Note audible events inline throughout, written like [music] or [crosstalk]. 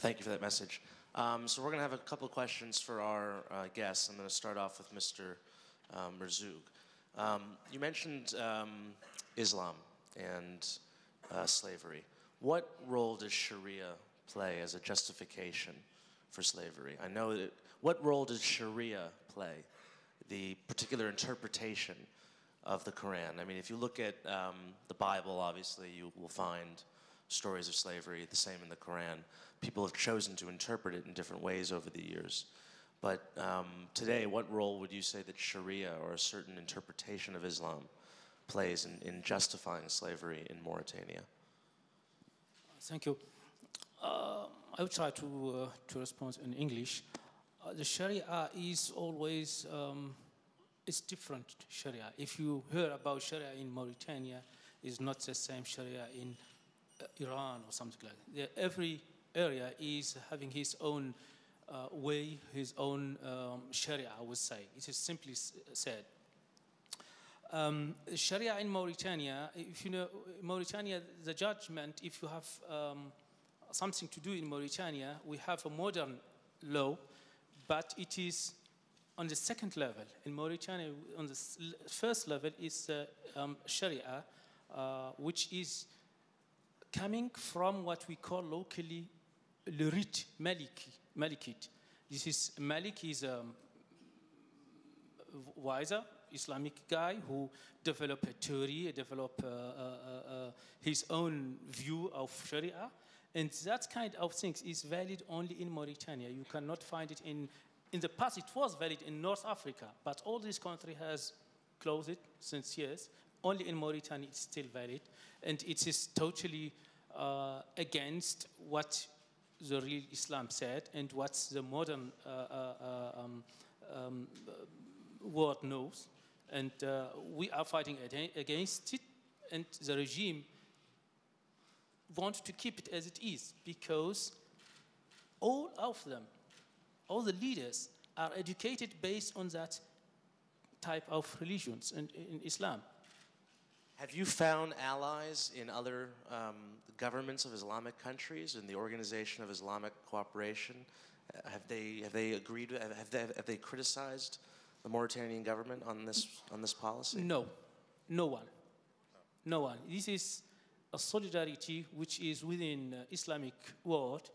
Thank you for that message. Um, so we're going to have a couple of questions for our uh, guests. I'm going to start off with Mr. Um, Merzough. Um, you mentioned um, Islam and uh, slavery. What role does Sharia play as a justification for slavery? I know that. What role does Sharia play, the particular interpretation of the Quran? I mean, if you look at um, the Bible, obviously you will find stories of slavery, the same in the Quran. People have chosen to interpret it in different ways over the years. But um, today, what role would you say that Sharia or a certain interpretation of Islam plays in, in justifying slavery in Mauritania? Thank you. Uh, I will try to, uh, to respond in English. Uh, the Sharia is always, um, it's different Sharia. If you hear about Sharia in Mauritania, it's not the same Sharia in Iran or something like that. Every area is having his own uh, way, his own um, Sharia, I would say. It is simply said. Um, Sharia in Mauritania, if you know, Mauritania, the judgment, if you have um, something to do in Mauritania, we have a modern law, but it is on the second level. In Mauritania, on the first level is uh, Sharia, uh, which is coming from what we call locally le rite Maliki, Malikite. This is Malik is a wiser Islamic guy who developed a theory, developed uh, uh, uh, his own view of Sharia, and that kind of things is valid only in Mauritania. You cannot find it in. In the past, it was valid in North Africa, but all this country has closed it since years. Only in Mauritania it's still valid, and it is totally uh, against what the real Islam said and what the modern uh, uh, um, um, world knows. And uh, we are fighting against it, and the regime wants to keep it as it is because all of them, all the leaders, are educated based on that type of religions in, in Islam. Have you found allies in other um, governments of Islamic countries in the Organization of Islamic Cooperation? Have they, have they agreed, have they, have they criticized the Mauritanian government on this, on this policy? No, no one. No one. This is a solidarity which is within uh, Islamic world,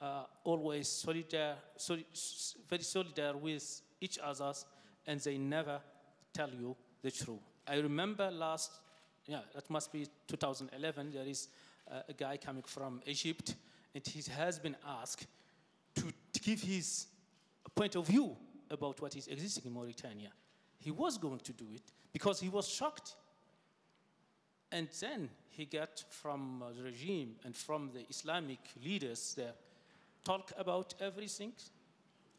uh, always solidar, soli very solidar with each other, and they never tell you the truth. I remember last yeah, that must be 2011. There is uh, a guy coming from Egypt, and he has been asked to, give his point of view about what is existing in Mauritania. He was going to do it because he was shocked. And then he got from uh, the regime and from the Islamic leaders there talk about everything,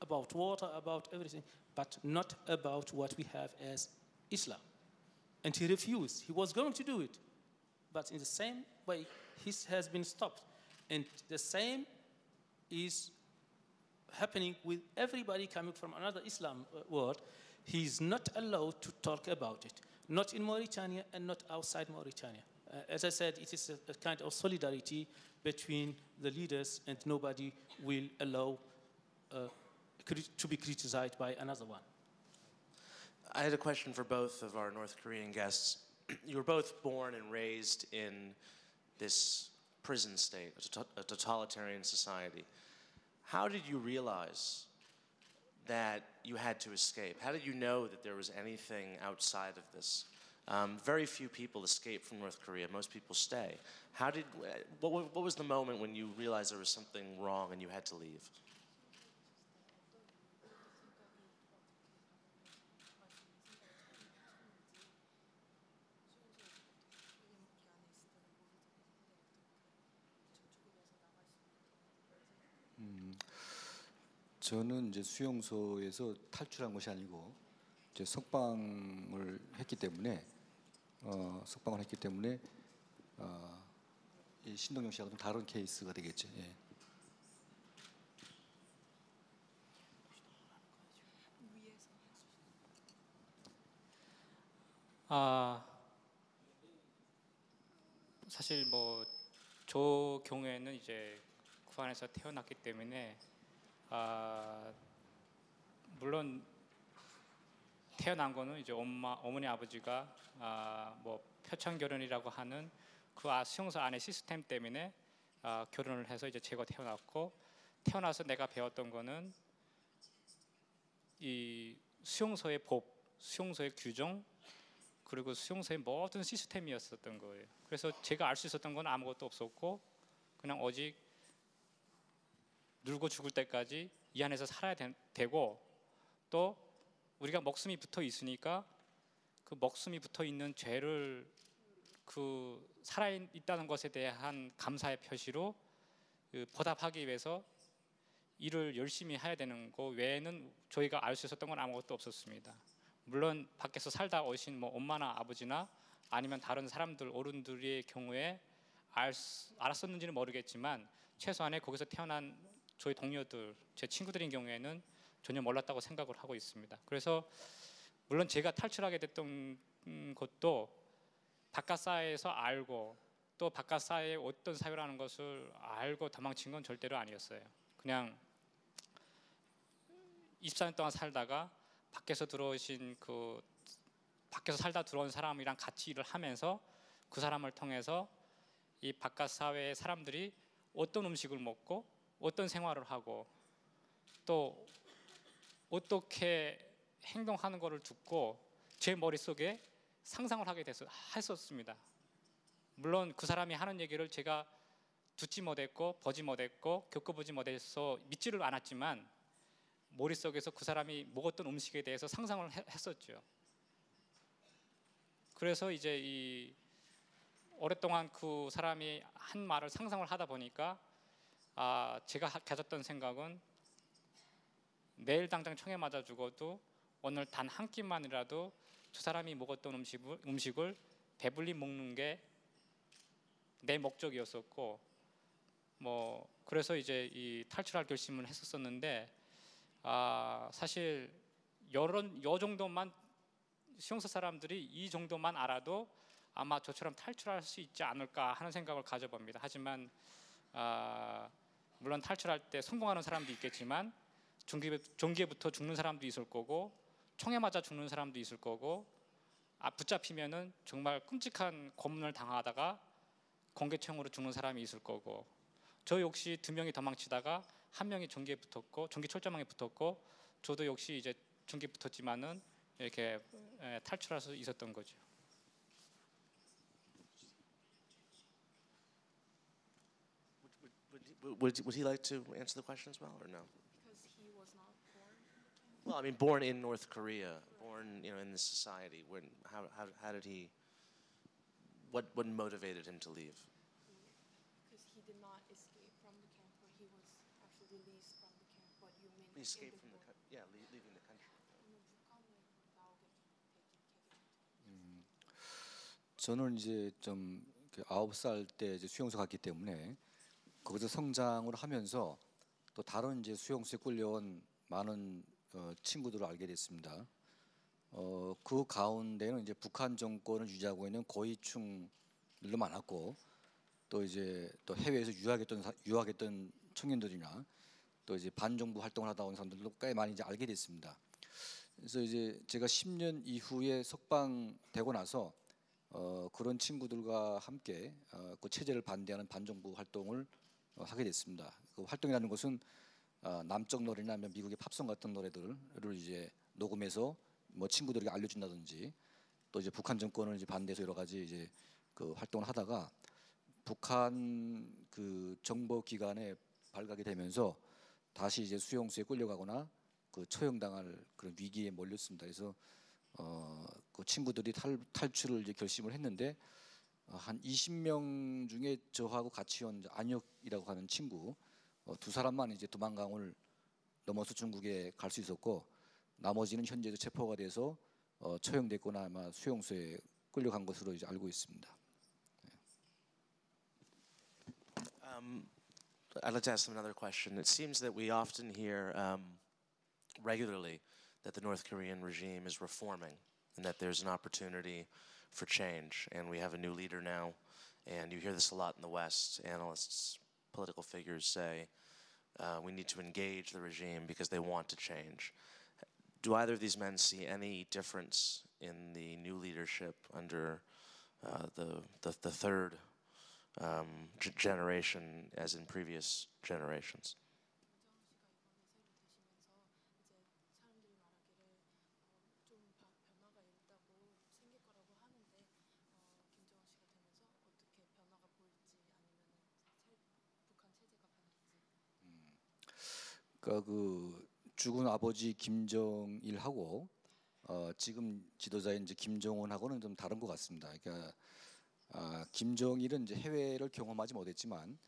about water, about everything, but not about what we have as Islam. And he refused. He was going to do it. But in the same way, he has been stopped. And the same is happening with everybody coming from another Islam world. He is not allowed to talk about it, not in Mauritania and not outside Mauritania. Uh, as I said, it is a, a, kind of solidarity between the leaders, and nobody will allow uh, to be criticized by another one. I had a question for both of our North Korean guests. [clears throat] You were both born and raised in this prison state, a totalitarian society. How did you realize that you had to escape? How did you know that there was anything outside of this? Um, very few people escape from North Korea. Most people stay. How did? What, what was the moment when you realized there was something wrong and you had to leave? 저는 이제 수용소에서 탈출한 것이 아니고 이제 석방을 했기 때문에 어, 석방을 했기 때문에 어, 이 신동영 씨하고 좀 다른 케이스가 되겠죠. 예. 아 사실 뭐 저 경우에는 이제 북한에서 태어났기 때문에 아, 물론 태어난 거는 이제 엄마 어머니 아버지가 아, 뭐 표창 결혼이라고 하는 그 아, 수용소 안에 시스템 때문에 아, 결혼을 해서 이제 제가 태어났고 태어나서 내가 배웠던 거는 이 수용소의 법, 수용소의 규정 그리고 수용소의 모든 시스템이었었던 거예요. 그래서 제가 알 수 있었던 건 아무것도 없었고 그냥 오직 늙고 죽을 때까지 이 안에서 살아야 되, 되고 또 우리가 목숨이 붙어 있으니까 그 목숨이 붙어 있는 죄를 그 살아 있다는 것에 대한 감사의 표시로 그 보답하기 위해서 일을 열심히 해야 되는 거 외에는 저희가 알 수 있었던 건 아무것도 없었습니다. 물론 밖에서 살다 오신 뭐 엄마나 아버지나 아니면 다른 사람들 어른들의 경우에 알, 수- 알았었는지는 모르겠지만 최소한의 거기서 태어난 저희 동료들 제 친구들인 경우에는 전혀 몰랐다고 생각을 하고 있습니다. 그래서 물론 제가 탈출하게 됐던 음, 것도 바깥 사회에서 알고 또 바깥 사회에 어떤 사회라는 것을 알고 도망친 건 절대로 아니었어요. 그냥 24년 동안 살다가 밖에서 들어오신 그 밖에서 살다 들어온 사람이랑 같이 일을 하면서 그 사람을 통해서 이 바깥 사회의 사람들이 어떤 음식을 먹고 어떤 생활을 하고 또 어떻게 행동하는 것을 듣고 제 머릿속에 상상을 하게 돼서 했었습니다. 물론 그 사람이 하는 얘기를 제가 듣지 못했고 보지 못했고 겪어보지 못해서 믿지를 않았지만 머릿속에서 그 사람이 먹었던 음식에 대해서 상상을 해- 했었죠. 그래서 이제 이 오랫동안 그 사람이 한 말을 상상을 하다 보니까 아 제가 하- 가졌던 생각은 내일 당장 총에 맞아 죽어도 오늘 단 한 끼만이라도 저 사람이 먹었던 음식을, 음식을 배불리 먹는 게 내 목적이었었고 뭐 그래서 이제 이 탈출할 결심을 했었었는데 아 사실 여런 요 정도만 수용소 사람들이 이 정도만 알아도 아마 저처럼 탈출할 수 있지 않을까 하는 생각을 가져봅니다. 하지만 아, 물론 탈출할 때 성공하는 사람도 있겠지만 종기에, 종기에부터 죽는 사람도 있을 거고 총에 맞아 죽는 사람도 있을 거고 아, 붙잡히면은 정말 끔찍한 고문을 당하다가 공개총으로 죽는 사람이 있을 거고 저 역시 두 명이 도망치다가 한 명이 전기에 붙었고 전기 철조망에 붙었고 저도 역시 이제 전기에 붙었지만은 이렇게 에, 탈출할 수 있었던 거죠. Would, would, would, would he like to answer the question as well, or no? Because he was not born. Well, I mean, born in North Korea, born you know in this society. When how how, how did he? What what motivated him to leave? Because he did not escape from the camp, but he was actually released from the camp. But you mean He escaped from the 일본? country. Yeah, le- leaving the country. 그러면 북한에 나오게 되긴 저는 이제 좀 그 아홉 살 때 이제 수용소 갔기 때문에 거기서 성장을 하면서 또 다른 이제 수용소에 끌려온 많은 어, 친구들을 알게 됐습니다. 어, 그 가운데는 이제 북한 정권을 유지하고 있는 고위층들도 많았고 또 이제 또 해외에서 유학했던 사- 유학했던 청년들이나 또 이제 반정부 활동을 하다 온 사람들도 꽤 많이 이제 알게 됐습니다. 그래서 이제 제가 10년 이후에 석방되고 나서 어, 그런 친구들과 함께 어, 그 체제를 반대하는 반정부 활동을 어, 하게 됐습니다. 그 활동이라는 것은 어, 남쪽 노래나 미국의 팝송 같은 노래들을 이제 녹음해서 뭐 친구들에게 알려준다든지 또 이제 북한 정권을 이제 반대해서 여러 가지 이제 그 활동을 하다가 북한 그 정보 기관에 발각이 되면서 다시 이제 수용소에 끌려가거나 그 처형당할 그런 위기에 몰렸습니다. 그래서 어, 그 친구들이 탈, 탈출을 이제 결심을 했는데 어, 한 20명 중에 저하고 같이 온 안혁이라고 하는 친구 어, 두 사람만 이제 도망강을 넘어서 중국에 갈 수 있었고 나머지는 현재도 체포가 돼서 어, 처형됐거나 아마 수용소에 끌려간 것으로 이제 알고 있습니다. Um, I'd like to ask him another question. It seems that we often hear um, regularly that the North Korean regime is reforming and that there's an opportunity for change. And we have a new leader now, and you hear this a lot in the West. Analysts political figures say uh, we need to engage the regime because they want to change. Do either of these men see any difference in the new leadership under uh, the, the the third um, generation as in previous generations? 그러니까 그 죽은 아버지 김정일하고 어, 지금 지도자인 이제 김정은하고는 좀 다른 것 같습니다. 그러니까 아, 김정일은 이제 해외를 경험하지 못했지만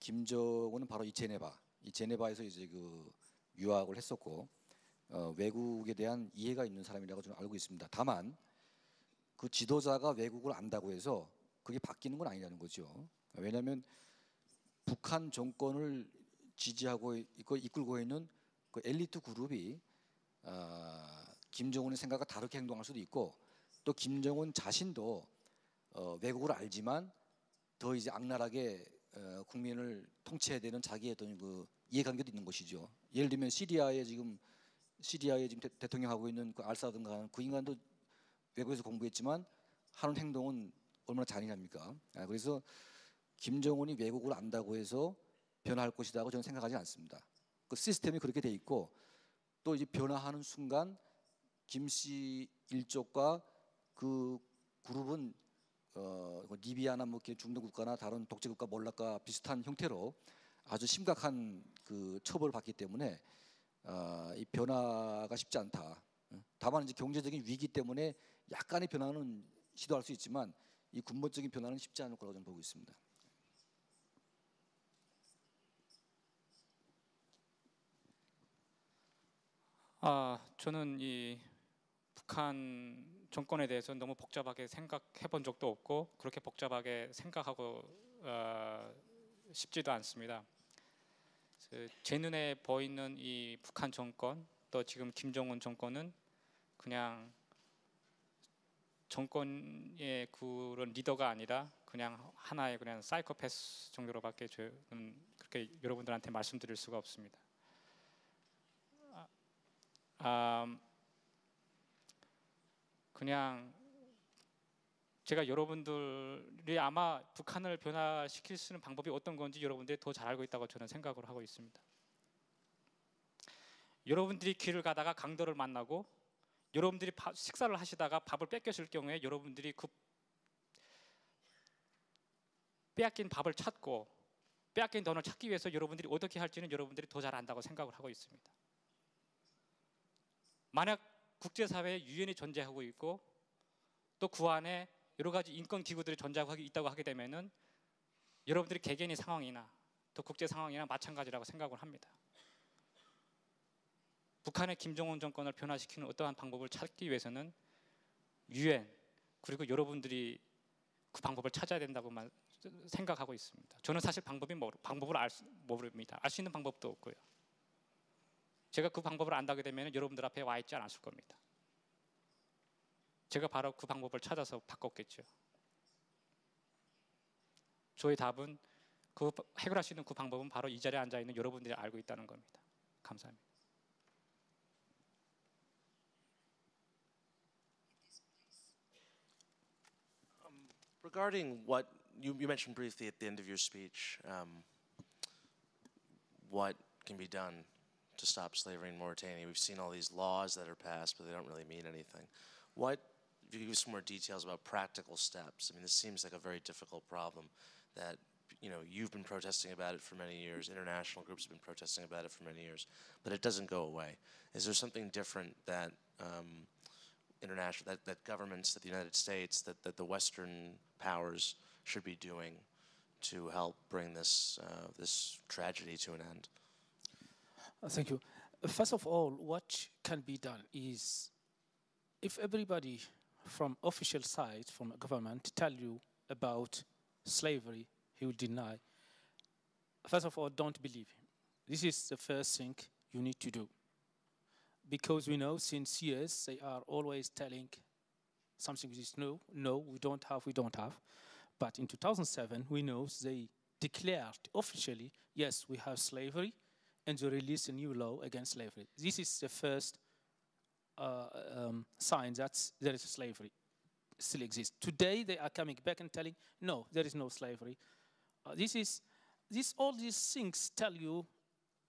김정은은 바로 이 제네바, 이 제네바에서 이제 그 유학을 했었고 어, 외국에 대한 이해가 있는 사람이라고 저는 알고 있습니다. 다만 그 지도자가 외국을 안다고 해서 그게 바뀌는 건 아니라는 거죠. 왜냐하면 북한 정권을 지지하고 있고 이끌고 있는 그 엘리트 그룹이 아, 김정은의 생각과 다르게 행동할 수도 있고 또 김정은 자신도 어, 외국을 알지만 더 이제 악랄하게 어, 국민을 통치해야 되는 자기의 어떤 그 이해관계도 있는 것이죠. 예를 들면 시리아에 지금 시리아에 지금 대, 통령 하고 있는 그 알사드가 그 인간도 외국에서 공부했지만 하는 행동은 얼마나 잔인합니까? 아, 그래서 김정은이 외국을 안다고 해서 변화할 것이라고 저는 생각하지 않습니다. 그 시스템이 그렇게 돼 있고 또 이제 변화하는 순간 김씨 일족과 그 그룹은 어, 뭐 리비아나 뭐 중동 국가나 다른 독재 국가 몰락과 비슷한 형태로 아주 심각한 그 처벌을 받기 때문에 어, 이 변화가 쉽지 않다. 어, 다만 이제 경제적인 위기 때문에 약간의 변화는 시도할 수 있지만 이 근본적인 변화는 쉽지 않을 거라고 저는 보고 있습니다. 아, 저는 이 북한 정권에 대해서 너무 복잡하게 생각해 본 적도 없고 그렇게 복잡하게 생각하고 어, 싶지도 않습니다. 그제 눈에 보이는 이 북한 정권 또 지금 김정은 정권은 그냥 정권의 그런 리더가 아니라 그냥 하나의 그냥 사이코패스 정도로밖에 저는 그렇게 여러분들한테 말씀드릴 수가 없습니다. 아, 그냥 제가 여러분들이 아마 북한을 변화시킬 수 있는 방법이 어떤 건지 여러분들이 더 잘 알고 있다고 저는 생각을 하고 있습니다. 여러분들이 길을 가다가 강도를 만나고 여러분들이 밥- 식사를 하시다가 밥을 뺏겼을 경우에 여러분들이 그 빼앗긴 밥을 찾고 빼앗긴 돈을 찾기 위해서 여러분들이 어떻게 할지는 여러분들이 더 잘 안다고 생각을 하고 있습니다. 만약 국제사회에 유엔이 존재하고 있고 또 그 안에 여러 가지 인권 기구들이 존재하고 있다고 하게 되면은 여러분들이 개개인의 상황이나 또 국제 상황이나 마찬가지라고 생각을 합니다. 북한의 김정은 정권을 변화시키는 어떠한 방법을 찾기 위해서는 유엔 그리고 여러분들이 그 방법을 찾아야 된다고만 생각하고 있습니다. 저는 사실 방법이 뭐, 방법을 알 수, 모릅니다. 알 수 있는 방법도 없고요. 제가 그 방법을 안다게 되면 여러분들 앞에 와 있지 않았을 겁니다. 제가 바로 그 방법을 찾아서 바꿨겠죠. 저의 답은 그 해결할 수 있는 그 방법은 바로 이 자리에 앉아 있는 여러분들이 알고 있다는 겁니다. 감사합니다. Regarding what you, you mentioned briefly at the end of your speech, um, what can be done to stop slavery in Mauritania? We've seen all these laws that are passed, but they don't really mean anything. What, if you could give some more details about practical steps? I mean, this seems like a very difficult problem that you know you've been protesting about it for many years. International groups have been protesting about it for many years, but it doesn't go away. Is there something different that um, international that, that governments, that the United States, that, that the Western powers should be doing to help bring this uh, this tragedy to an end? Uh, Thank you. Uh, First of all, what can be done is if everybody from official side, from government, tell you about slavery, he will deny. First of all, don't believe him. This is the first thing you need to do. Because we know since years they are always telling something which is no, no, we don't have, we don't have. But in 2007, we know they declared officially, yes, we have slavery, and to release a new law against slavery. This is the first uh, um, sign that there is slavery still exists. Today they are coming back and telling, no, there is no slavery. Uh, this is, this, all these things tell you,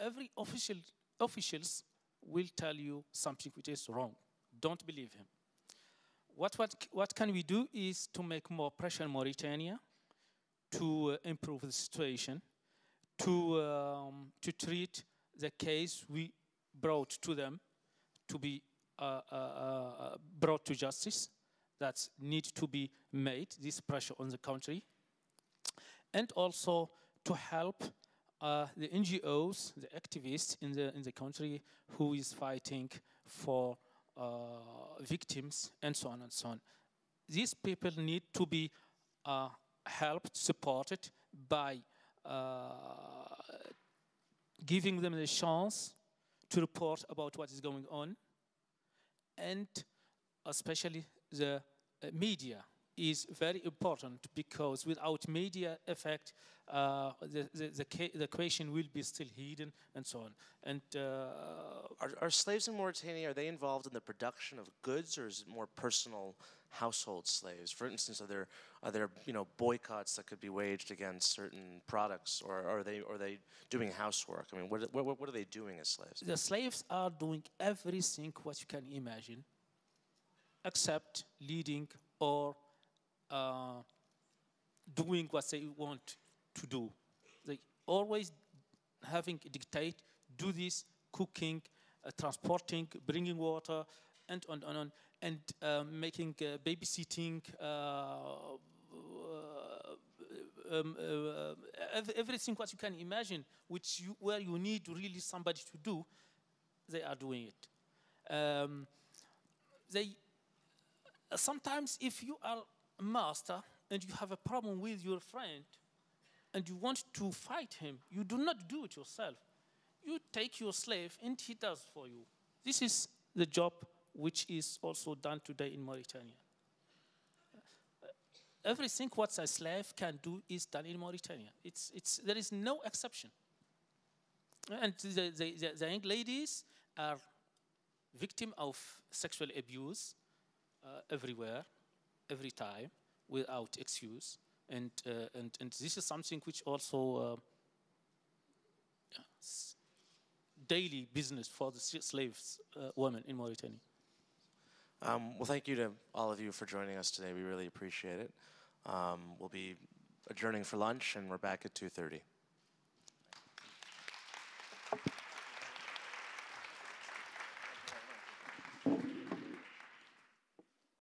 every official, officials will tell you something which is wrong. Don't believe him. What, what, what can we do is to make more pressure in Mauritania to uh, improve the situation, to, um, to treat the case we brought to them to be uh, uh, uh, brought to justice that need to be made, this pressure on the country, and also to help uh, the NGOs, the activists in the, in the country who is fighting for uh, victims and so on and so on. These people need to be uh, helped, supported by uh, giving them the chance to report about what is going on and especially the uh, media is very important because without media effect, uh, the, the, the, the question will be still hidden and so on. And uh, Are, are slaves in Mauritania, are they involved in the production of goods or is it more personal household slaves? For instance, are there, are there you know, boycotts that could be waged against certain products or are they, are they doing housework? I mean, what, what, what are they doing as slaves? the slaves are doing everything what you can imagine except leading or uh, doing what they want to do. They always having dictate, do this, cooking, uh, transporting, bringing water, and on and on, and uh, making uh, babysitting. Uh, um, uh, everything what you can imagine, which you, where you need really somebody to do, they are doing it. Um, they sometimes if you are master and you have a problem with your friend and you want to fight him, you do not do it yourself. You take your slave and he does for you. This is the job which is also done today in Mauritania. Everything what a slave can do is done in Mauritania. It's, it's, there is no exception. And the, the, the, the young ladies are victim of sexual abuse uh, everywhere, every time, without excuse. And, uh, and, and this is something which also uh, daily business for the slaves, uh, women in Mauritania. Um, well, thank you to all of you for joining us today. We really appreciate it. Um, we'll be adjourning for lunch and we're back at 2.30.